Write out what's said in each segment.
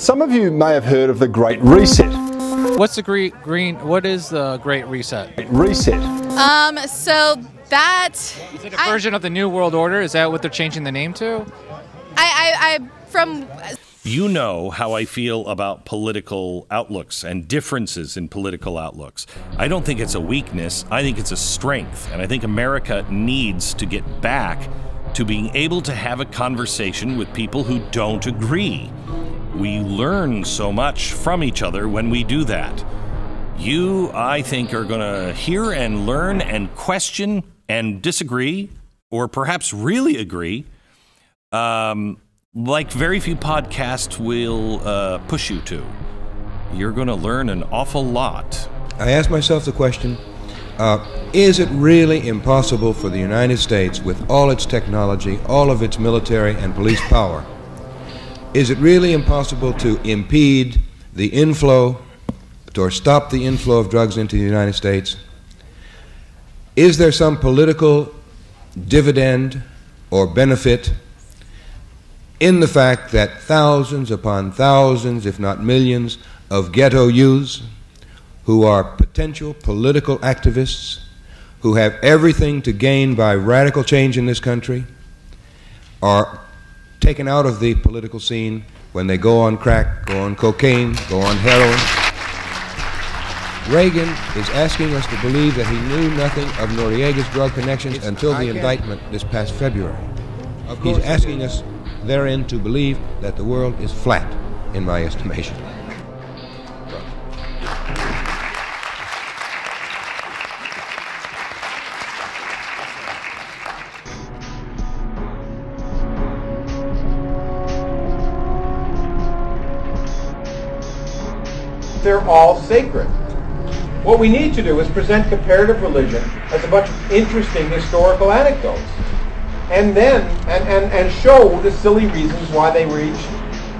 Some of you may have heard of the Great Reset. What's the green? Green? What is the Great Reset? Reset. Um, so that Is it a version of the New World Order? Is that what they're changing the name to? I, I, I from You know how I feel about political outlooks and differences in political outlooks. I don't think it's a weakness, I think it's a strength. And I think America needs to get back to being able to have a conversation with people who don't agree. We learn so much from each other when we do that. You, I think, are going to hear and learn and question and disagree, or perhaps really agree, um, like very few podcasts will uh, push you to. You're going to learn an awful lot. I asked myself the question uh, is it really impossible for the United States, with all its technology, all of its military and police power, is it really impossible to impede the inflow or stop the inflow of drugs into the United States? Is there some political dividend or benefit in the fact that thousands upon thousands, if not millions, of ghetto youths who are potential political activists, who have everything to gain by radical change in this country, are taken out of the political scene when they go on crack, go on cocaine, go on heroin. Reagan is asking us to believe that he knew nothing of Noriega's drug connections until the indictment this past February. He's asking us therein to believe that the world is flat, in my estimation. They're all sacred. What we need to do is present comparative religion as a bunch of interesting historical anecdotes. And then, and, and, and show the silly reasons why they reached,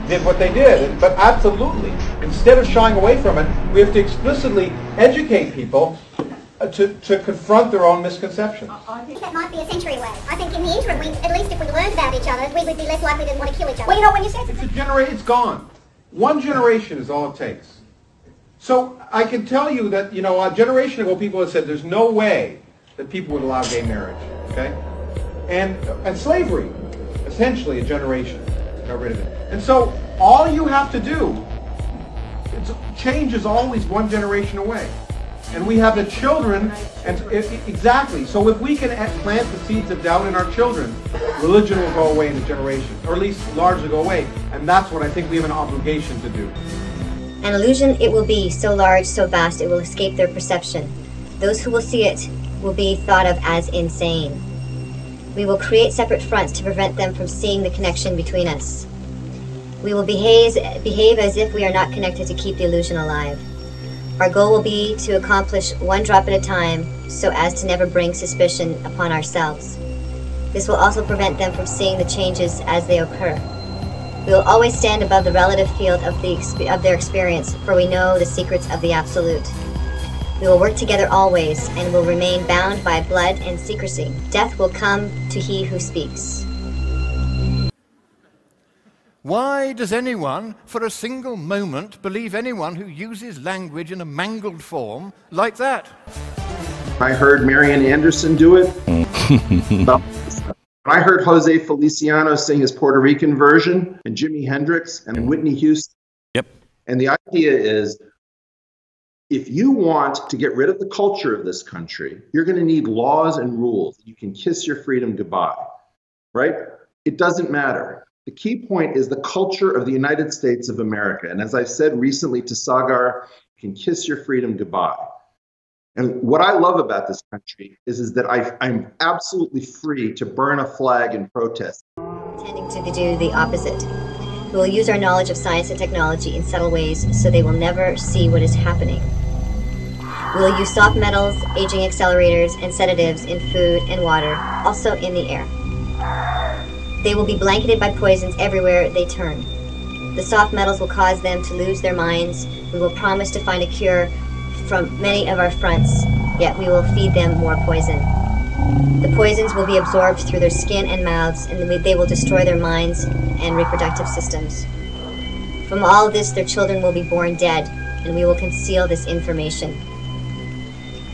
did what they did. But absolutely, instead of shying away from it, we have to explicitly educate people uh, to, to confront their own misconceptions. I think that might be a century away. I think in the interim, we, at least if we learned about each other, we would be less likely to want to kill each other. Well, you know, when you said It's a generation, it's gone. One generation is all it takes. So I can tell you that, you know, a generation ago people had said there's no way that people would allow gay marriage, okay? And, and slavery, essentially a generation got rid of it. And so all you have to do, it's, change is always one generation away. And we have the children, and exactly. So if we can eh, plant the seeds of doubt in our children, religion will go away in a generation, or at least largely go away. And that's what I think we have an obligation to do. An illusion it will be, so large, so vast, it will escape their perception. Those who will see it will be thought of as insane. We will create separate fronts to prevent them from seeing the connection between us. We will behave, behave as if we are not connected to keep the illusion alive. Our goal will be to accomplish one drop at a time so as to never bring suspicion upon ourselves. This will also prevent them from seeing the changes as they occur. We will always stand above the relative field of, the, of their experience, for we know the secrets of the absolute. We will work together always, and will remain bound by blood and secrecy. Death will come to he who speaks. Why does anyone, for a single moment, believe anyone who uses language in a mangled form like that? I heard Marian Anderson do it. I heard Jose Feliciano sing his Puerto Rican version, and Jimi Hendrix and Whitney Houston. Yep. And the idea is if you want to get rid of the culture of this country, you're going to need laws and rules. You can kiss your freedom goodbye, right? It doesn't matter. The key point is the culture of the United States of America. And as I said recently to Saagar, you can kiss your freedom goodbye. And what I love about this country is, is that I, I'm absolutely free to burn a flag in protest. Tending to do the opposite. We will use our knowledge of science and technology in subtle ways so they will never see what is happening. We will use soft metals, aging accelerators, and sedatives in food and water, also in the air. They will be blanketed by poisons everywhere they turn. The soft metals will cause them to lose their minds. We will promise to find a cure from many of our fronts, yet we will feed them more poison. The poisons will be absorbed through their skin and mouths, and they will destroy their minds and reproductive systems. From all this, their children will be born dead, and we will conceal this information.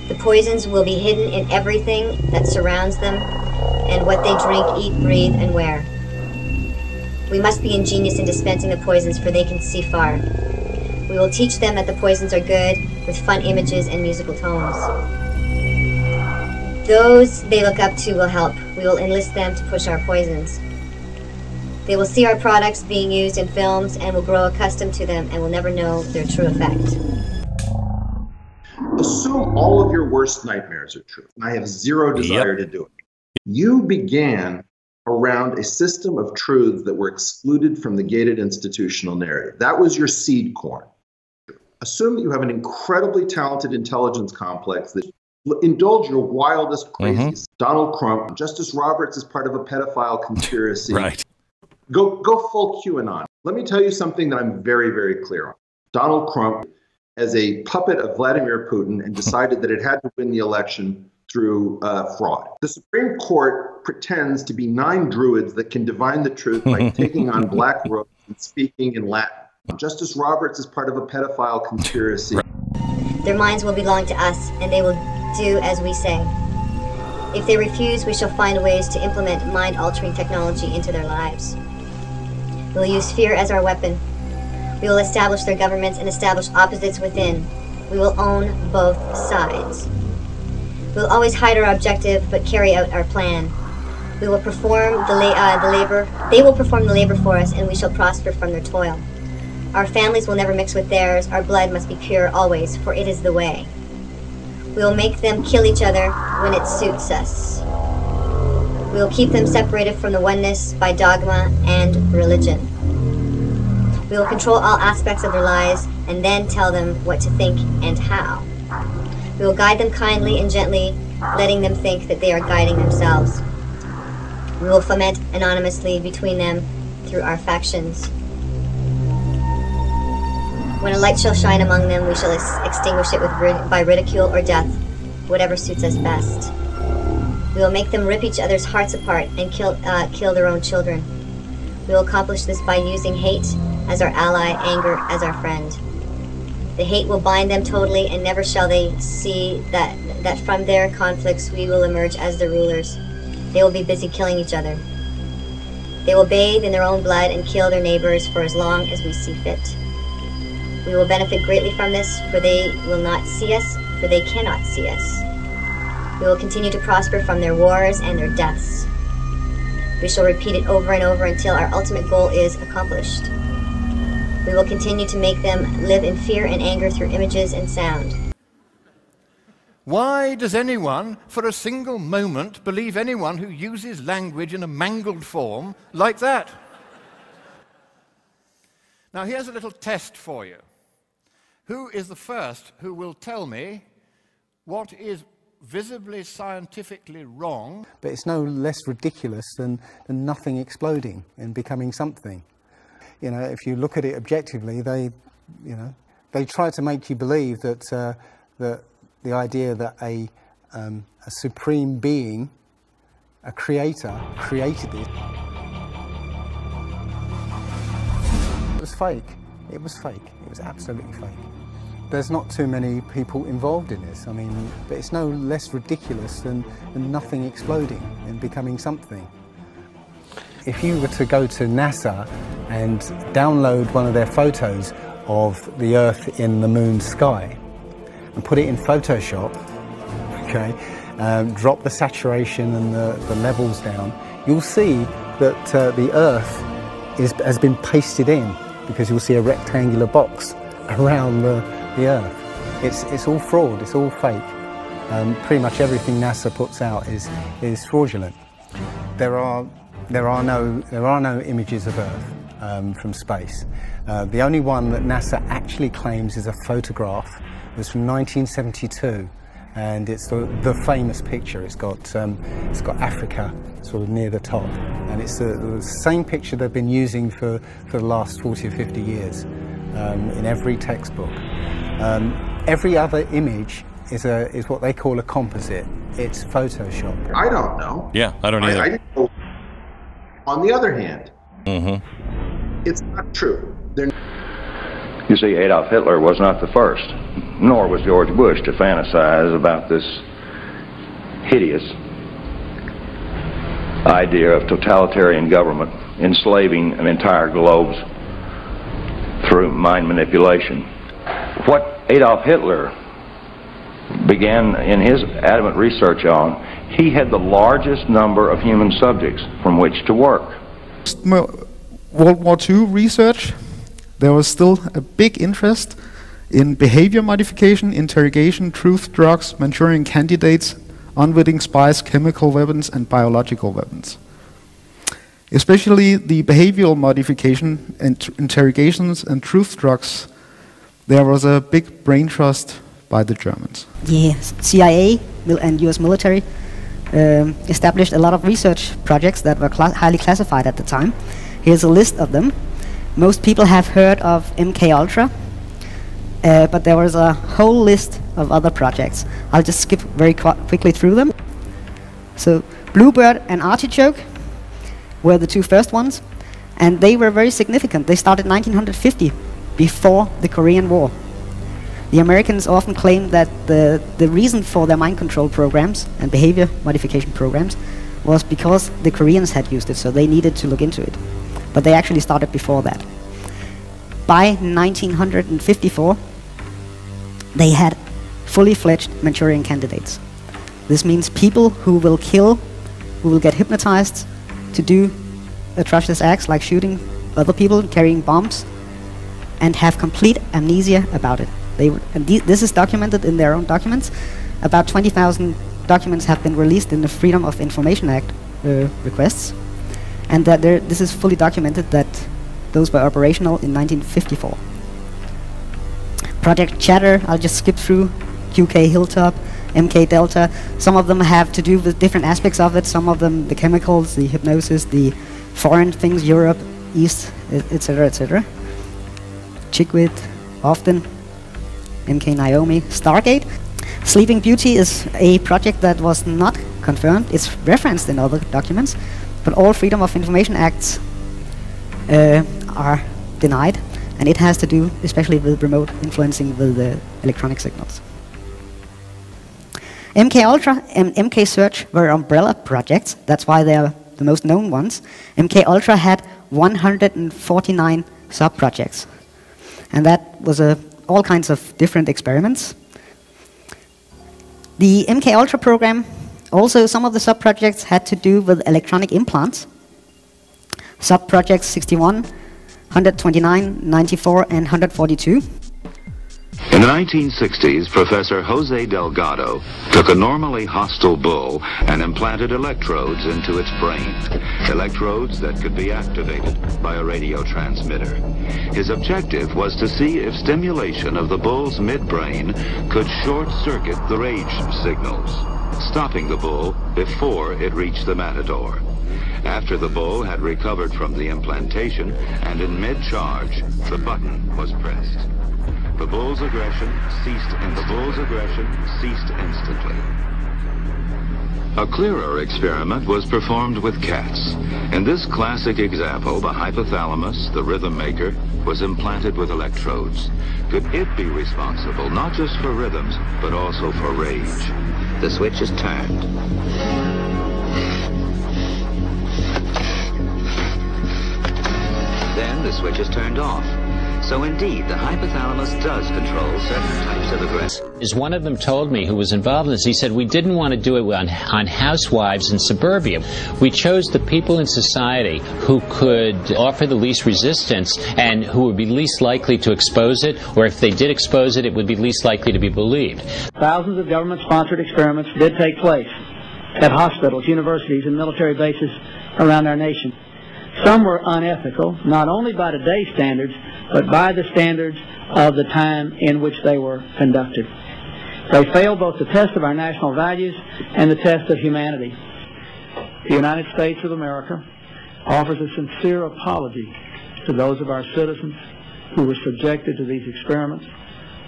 The poisons will be hidden in everything that surrounds them and what they drink, eat, breathe, and wear. We must be ingenious in dispensing the poisons, for they can see far. We will teach them that the poisons are good, with fun images and musical tones. Those they look up to will help. We will enlist them to push our poisons. They will see our products being used in films and will grow accustomed to them and will never know their true effect. Assume all of your worst nightmares are true. I have zero desire to do it. You began around a system of truths that were excluded from the gated institutional narrative. That was your seed corn. Assume that you have an incredibly talented intelligence complex that indulge your wildest crazies. Donald Trump, Justice Roberts is part of a pedophile conspiracy. Right. Go go full QAnon. Let me tell you something that I'm very very clear on. Donald Trump, as a puppet of Vladimir Putin, and decided that it had to win the election through uh, fraud. The Supreme Court pretends to be nine druids that can divine the truth by taking on black robes and speaking in Latin. Justice Roberts is part of a pedophile conspiracy. Their minds will belong to us, and they will do as we say. If they refuse, we shall find ways to implement mind altering technology into their lives. We will use fear as our weapon. We will establish their governments and establish opposites within. We will own both sides. We will always hide our objective, but carry out our plan. We will perform the, la- uh, the labor. They will perform the labor for us, and we shall prosper from their toil. Our families will never mix with theirs. Our blood must be pure always, for it is the way. We will make them kill each other when it suits us. We will keep them separated from the oneness by dogma and religion. We will control all aspects of their lives and then tell them what to think and how. We will guide them kindly and gently, letting them think that they are guiding themselves. We will foment anonymously between them through our factions. When a light shall shine among them, we shall ex- extinguish it with by ridicule or death, whatever suits us best. We will make them rip each other's hearts apart and kill, uh, kill their own children. We will accomplish this by using hate as our ally, anger as our friend. The hate will bind them totally, and never shall they see that, that from their conflicts we will emerge as the rulers. They will be busy killing each other. They will bathe in their own blood and kill their neighbors for as long as we see fit. We will benefit greatly from this, for they will not see us, for they cannot see us. We will continue to prosper from their wars and their deaths. We shall repeat it over and over until our ultimate goal is accomplished. We will continue to make them live in fear and anger through images and sound. Why does anyone, for a single moment, believe anyone who uses language in a mangled form like that? Now, here's a little test for you. Who is the first who will tell me what is visibly scientifically wrong? But it's no less ridiculous than, than nothing exploding and becoming something. You know, if you look at it objectively, they, you know, they try to make you believe that, uh, that the idea that a, um, a supreme being, a creator, created it. It was fake. It was fake. It was absolutely fake. There's not too many people involved in this. I mean, but it's no less ridiculous than, than nothing exploding and becoming something. If you were to go to NASA and download one of their photos of the Earth in the moon sky and put it in Photoshop, okay, um, drop the saturation and the, the levels down, you'll see that uh, the Earth is, has been pasted in because you'll see a rectangular box around the, the Earth. It's, it's all fraud, it's all fake. Um, pretty much everything NASA puts out is, is fraudulent. There are, there, are no, there are no images of Earth um, from space. Uh, the only one that NASA actually claims is a photograph. Was from 1972 and it's the, the famous picture. It's got, um, it's got Africa sort of near the top and it's the, the same picture they've been using for, for the last 40 or 50 years um, in every textbook. Um, every other image is, a, is what they call a composite. It's Photoshop. I don't know. Yeah, I don't either. I, I didn't know. On the other hand, mm-hmm. it's not true. They're You see, Adolf Hitler was not the first, nor was George Bush to fantasize about this hideous idea of totalitarian government enslaving an entire globe through mind manipulation. What Adolf Hitler began in his adamant research on, he had the largest number of human subjects from which to work. World War II research, there was still a big interest in behavior modification, interrogation, truth drugs, Manchurian candidates, unwitting spies, chemical weapons, and biological weapons. Especially the behavioral modification and interrogations and truth drugs, there was a big brain trust by the Germans. The CIA and US military um, established a lot of research projects that were highly classified at the time. Here's a list of them. Most people have heard of MK Ultra, uh, but there was a whole list of other projects. I'll just skip very qu quickly through them. So Bluebird and Artichoke were the two first ones, and they were very significant. They started 1950, before the Korean War. The Americans often claim that the, the reason for their mind control programs and behavior modification programs was because the Koreans had used it, so they needed to look into it. But they actually started before that. By 1954, they had fully fledged Manchurian candidates. This means people who will kill, who will get hypnotized to do atrocious acts like shooting other people, carrying bombs, and have complete amnesia about it. They this is documented in their own documents. About 20,000 documents have been released in the Freedom of Information Act uh, requests, and that this is fully documented that those were operational in 1954. Project Chatter, I'll just skip through. QK Hilltop, MK Delta. Some of them have to do with different aspects of it. Some of them, the chemicals, the hypnosis, the foreign things, Europe, East, etc., etc. Chickwit, often, MK Naomi, Stargate. Sleeping Beauty is a project that was not confirmed. It's referenced in other documents, but all Freedom of Information Acts uh, are denied, and it has to do especially with remote influencing with the electronic signals. MK Ultra and MK Search were umbrella projects. That's why they are the most known ones. MK Ultra had 149 sub-projects. And that was a, all kinds of different experiments. The MK Ultra program, also some of the sub-projects had to do with electronic implants. Sub-projects 61, 129, 94, and 142. In the 1960s, Professor Jose Delgado took a normally hostile bull and implanted electrodes into its brain. Electrodes that could be activated by a radio transmitter. His objective was to see if stimulation of the bull's midbrain could short-circuit the rage signals, stopping the bull before it reached the matador. After the bull had recovered from the implantation and in mid-charge, the button was pressed. The bull's aggression ceased and the bull's aggression ceased instantly. A clearer experiment was performed with cats. In this classic example, the hypothalamus, the rhythm maker, was implanted with electrodes. Could it be responsible not just for rhythms, but also for rage? The switch is turned. Then the switch is turned off. So indeed, the hypothalamus does control certain types of aggression. As one of them told me who was involved in this, he said, we didn't want to do it on, on housewives in suburbia. We chose the people in society who could offer the least resistance and who would be least likely to expose it, or if they did expose it, it would be least likely to be believed. Thousands of government-sponsored experiments did take place at hospitals, universities, and military bases around our nation. Some were unethical, not only by today's standards, but by the standards of the time in which they were conducted. They failed both the test of our national values and the test of humanity. The United States of America offers a sincere apology to those of our citizens who were subjected to these experiments,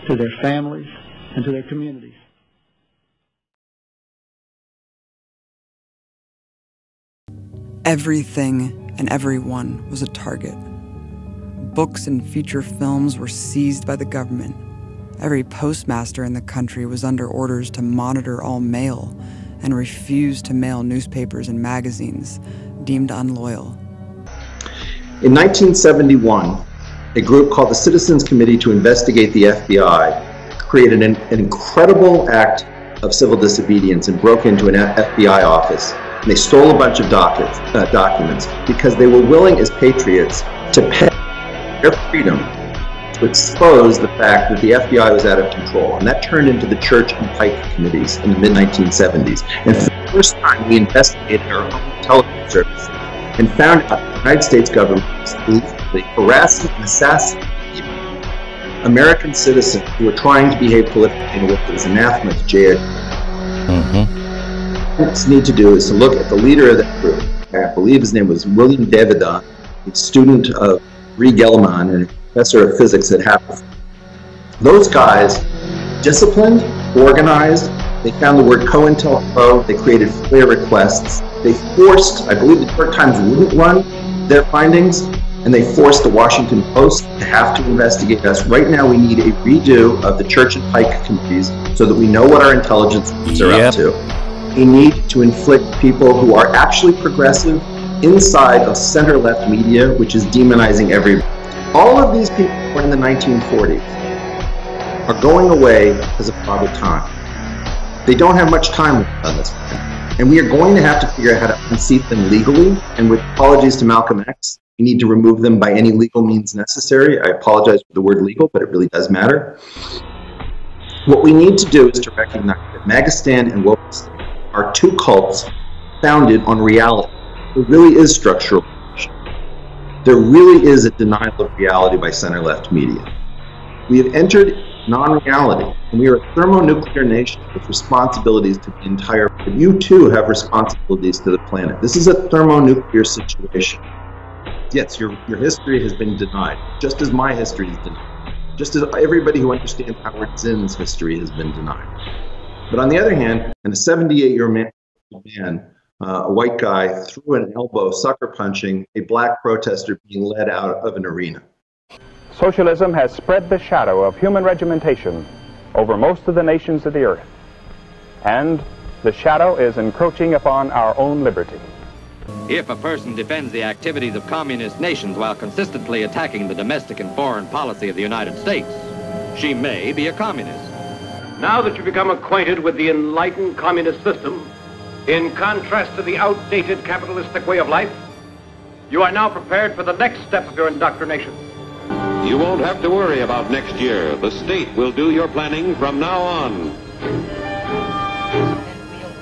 to their families, and to their communities. Everything and everyone was a target books and feature films were seized by the government. Every postmaster in the country was under orders to monitor all mail and refuse to mail newspapers and magazines deemed unloyal. In 1971, a group called the Citizens Committee to Investigate the FBI created an, an incredible act of civil disobedience and broke into an FBI office. And they stole a bunch of dockets, uh, documents because they were willing as patriots to pay their freedom to expose the fact that the FBI was out of control. And that turned into the Church and Pike committees in the mid 1970s. And for the first time, we investigated our own television services and found out the United States government was illegally harassing and assassinating American citizens who were trying to behave politically in a way that was anathema to JFK. Mm-hmm. What we need to do is to look at the leader of that group. I believe his name was William Davidon, a student of Ree Gelman and a professor of physics at Harvard. Those guys, disciplined, organized, they found the word COINTELPRO, they created FOIA requests, they forced, I believe the New York Times wouldn't run their findings, and they forced the Washington Post to have to investigate us. Right now, we need a redo of the Church and Pike committees so that we know what our intelligence are Yep. up to. We need to inflict people who are actually progressive inside of center left media, which is demonizing everybody. All of these people in the 1940s are going away as a father time. They don't have much time left on this planet. And we are going to have to figure out how to unseat them legally. And with apologies to Malcolm X, we need to remove them by any legal means necessary. I apologize for the word legal, but it really does matter. What we need to do is to recognize that Magistan and Wokeistan are two cults founded on reality. There really is structural. There really is a denial of reality by center left media. We have entered non reality, and we are a thermonuclear nation with responsibilities to the entire planet. You too have responsibilities to the planet. This is a thermonuclear situation. Yes, your, your history has been denied, just as my history is denied. Just as everybody who understands Howard Zinn's history has been denied. But on the other hand, and a 78 year man, man uh, a white guy, threw an elbow sucker punching a black protester being led out of an arena. Socialism has spread the shadow of human regimentation over most of the nations of the earth. And the shadow is encroaching upon our own liberty. If a person defends the activities of communist nations while consistently attacking the domestic and foreign policy of the United States, she may be a communist. Now that you've become acquainted with the enlightened communist system, in contrast to the outdated capitalistic way of life, you are now prepared for the next step of your indoctrination. You won't have to worry about next year. The state will do your planning from now on. Then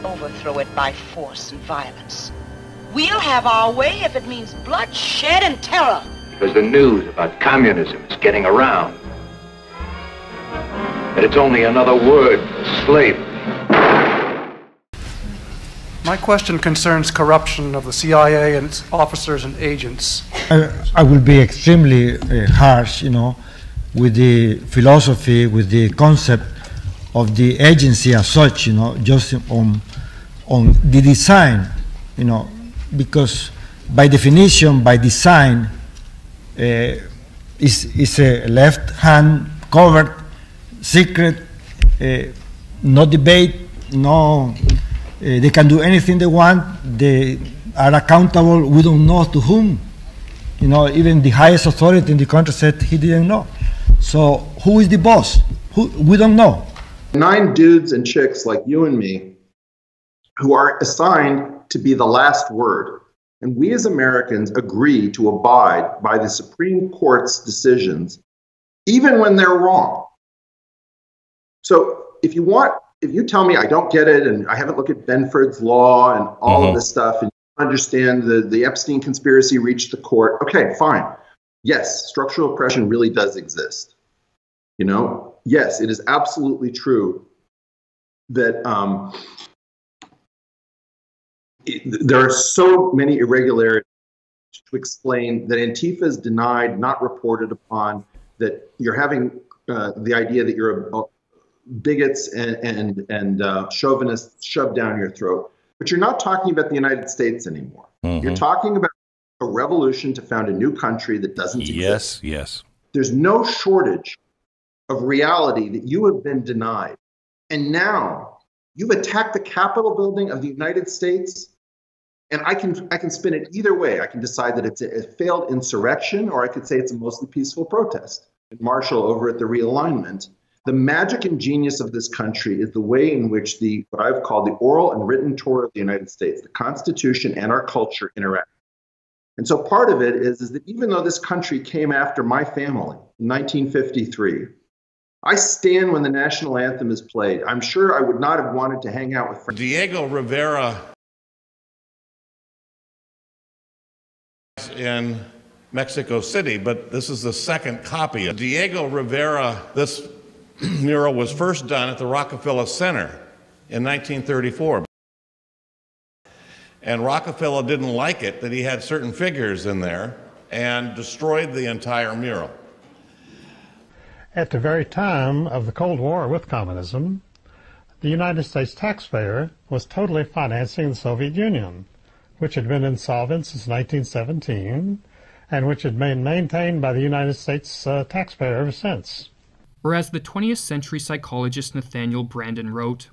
We'll overthrow it by force and violence. We'll have our way if it means bloodshed and terror. Because the news about communism is getting around. And it's only another word for slavery. My question concerns corruption of the CIA and its officers and agents. I, I will be extremely uh, harsh, you know, with the philosophy, with the concept of the agency as such, you know, just on on the design, you know, because by definition, by design, uh, is is a left hand covered, secret, uh, no debate, no. Uh, they can do anything they want. They are accountable. We don't know to whom. You know, even the highest authority in the country said he didn't know. So who is the boss? Who we don't know. Nine dudes and chicks like you and me who are assigned to be the last word. And we as Americans agree to abide by the Supreme Court's decisions, even when they're wrong. So if you want, if you tell me I don't get it and I haven't looked at Benford's law and all Mhm. of this stuff and you understand the, the Epstein conspiracy reached the court, okay, fine. Yes, structural oppression really does exist. You know, yes, it is absolutely true that um, it, there are so many irregularities to explain that Antifa is denied, not reported upon, that you're having uh, the idea that you're a bigots and and, and uh, chauvinists shoved down your throat. But you're not talking about the United States anymore. You're talking about a revolution to found a new country that doesn't exist. Yes, yes. There's no shortage of reality that you have been denied. And now you've attacked the Capitol building of the United States. And I can I can spin it either way. I can decide that it's a, a failed insurrection, or I could say it's a mostly peaceful protest. Marshall over at the realignment. The magic and genius of this country is the way in which the what I've called the oral and written Torah of the United States, the Constitution and our culture interact. And so part of it is, is that even though this country came after my family in 1953, I stand when the national anthem is played. I'm sure I would not have wanted to hang out with friends. Diego Rivera in Mexico City, but this is the second copy. Of Diego Rivera, this mural was first done at the Rockefeller Center in 1934. And Rockefeller didn't like it that he had certain figures in there and destroyed the entire mural. At the very time of the Cold War with communism, the United States taxpayer was totally financing the Soviet Union, which had been insolvent since 1917 and which had been maintained by the United States uh, taxpayer ever since. Or as the 20th century psychologist Nathaniel Branden wrote,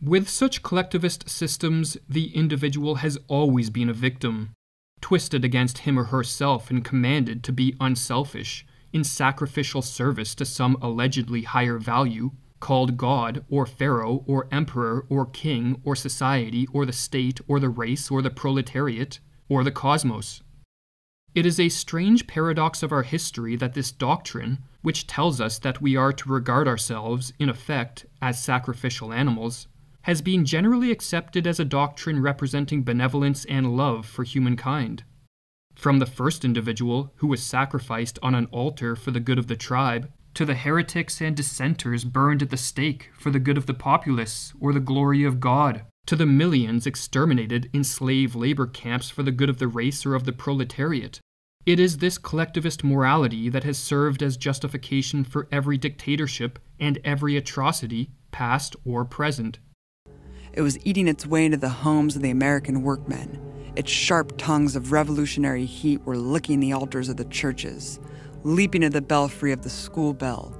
with such collectivist systems, the individual has always been a victim, twisted against him or herself and commanded to be unselfish, in sacrificial service to some allegedly higher value, called God, or Pharaoh, or Emperor, or King, or society, or the state, or the race, or the proletariat, or the cosmos. It is a strange paradox of our history that this doctrine, which tells us that we are to regard ourselves, in effect, as sacrificial animals, has been generally accepted as a doctrine representing benevolence and love for humankind. From the first individual who was sacrificed on an altar for the good of the tribe, to the heretics and dissenters burned at the stake for the good of the populace or the glory of God, to the millions exterminated in slave labor camps for the good of the race or of the proletariat. It is this collectivist morality that has served as justification for every dictatorship and every atrocity, past or present. It was eating its way into the homes of the American workmen. Its sharp tongues of revolutionary heat were licking the altars of the churches, leaping at the belfry of the school bell,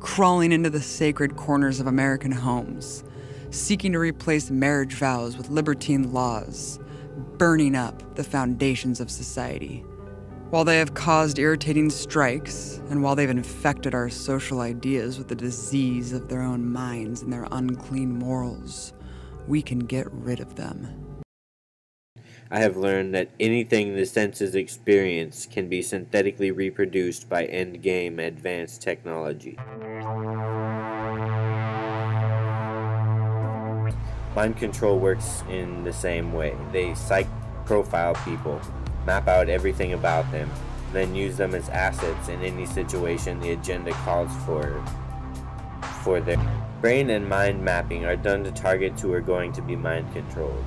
crawling into the sacred corners of American homes, seeking to replace marriage vows with libertine laws, burning up the foundations of society. While they have caused irritating strikes, and while they've infected our social ideas with the disease of their own minds and their unclean morals, we can get rid of them. I have learned that anything the senses experience can be synthetically reproduced by endgame advanced technology. Mind control works in the same way. They psych profile people, map out everything about them, then use them as assets in any situation the agenda calls for for their brain and mind mapping are done to targets who are going to be mind controlled.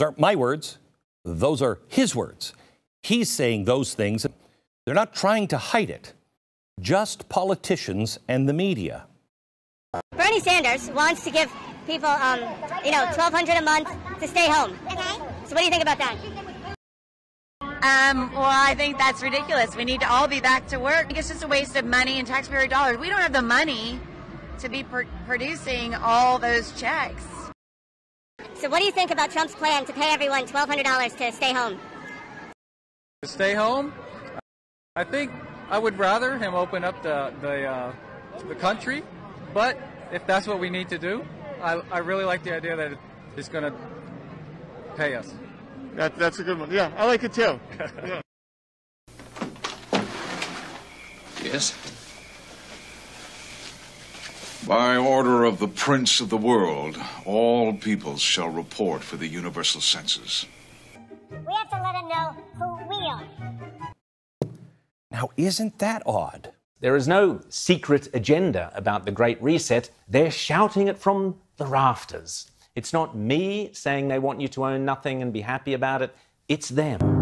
Those aren't my words. Those are his words. He's saying those things. They're not trying to hide it. Just politicians and the media. Bernie Sanders wants to give people, um, you know, twelve hundred a month to stay home. So what do you think about that? Um, well, I think that's ridiculous. We need to all be back to work. It's just a waste of money and taxpayer dollars. We don't have the money to be pr- producing all those checks. So what do you think about Trump's plan to pay everyone twelve hundred dollars to stay home? To stay home, I think I would rather him open up the the uh, the country, but if that's what we need to do, I, I really like the idea that he's going to pay us. That, that's a good one. Yeah, I like it too. yeah. Yes? By order of the Prince of the world, all peoples shall report for the universal census. We have to let them know who we are. Now, isn't that odd? There is no secret agenda about the Great Reset. They're shouting it from the rafters. It's not me saying they want you to own nothing and be happy about it, it's them.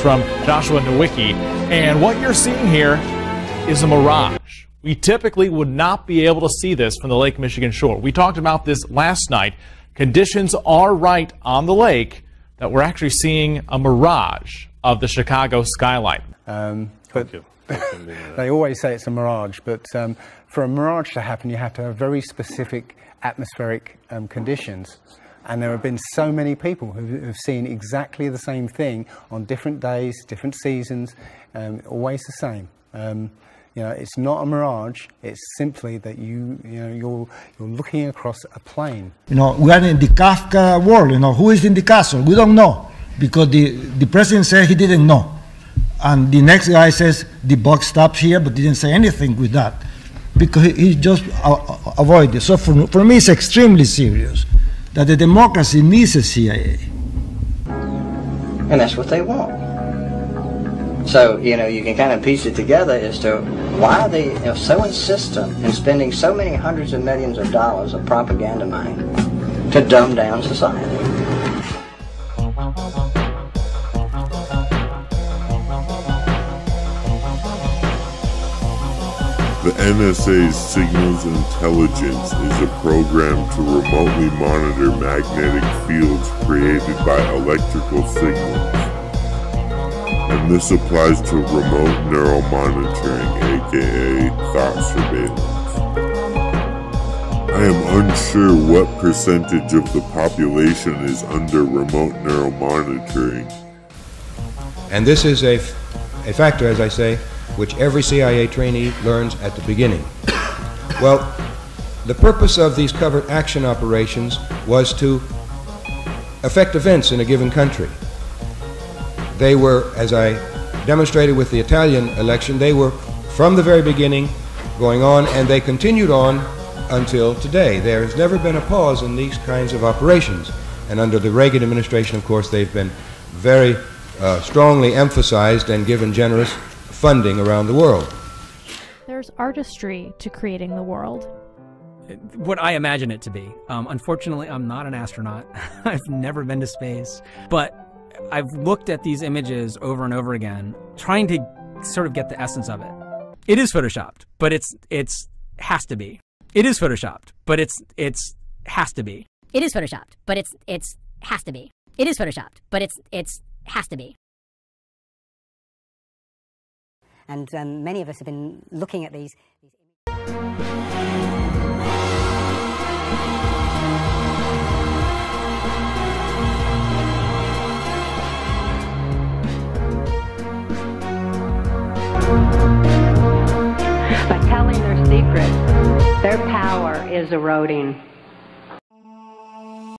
From Joshua Nowicki. And what you're seeing here is a mirage. We typically would not be able to see this from the Lake Michigan shore. We talked about this last night. Conditions are right on the lake that we're actually seeing a mirage of the Chicago skyline. Um, but they always say it's a mirage, but um, for a mirage to happen, you have to have very specific atmospheric um, conditions. And there have been so many people who have seen exactly the same thing on different days, different seasons, um, always the same. Um, you know, it's not a mirage. It's simply that you, you know, you're you're looking across a plain. You know, we are in the Kafka world. You know, who is in the castle? We don't know because the the president said he didn't know, and the next guy says the buck stops here, but didn't say anything with that because he, he just uh, avoided. So for for me, it's extremely serious that the democracy needs a CIA. And that's what they want. So, you know, you can kind of piece it together as to why they are so insistent in spending so many hundreds of millions of dollars of propaganda money to dumb down society. The NSA's Signals Intelligence is a program to remotely monitor magnetic fields created by electrical signals. And this applies to remote neural monitoring, aka thought surveillance. I am unsure what percentage of the population is under remote neural monitoring. And this is a, a factor, as I say, which every CIA trainee learns at the beginning. well, the purpose of these covert action operations was to affect events in a given country. They were, as I demonstrated with the Italian election, they were from the very beginning going on, and they continued on until today. There has never been a pause in these kinds of operations. And under the Reagan administration, of course, they've been very uh, strongly emphasized and given generous funding around the world. There's artistry to creating the world. What I imagine it to be. Um, unfortunately, I'm not an astronaut. I've never been to space. But I've looked at these images over and over again, trying to sort of get the essence of it. It is photoshopped, but it's it's has to be. It is photoshopped, but it's it's has to be. It is photoshopped, but it's it's has to be. It is photoshopped, but it's it's has to be. And um, many of us have been looking at these. By telling their secrets, their power is eroding.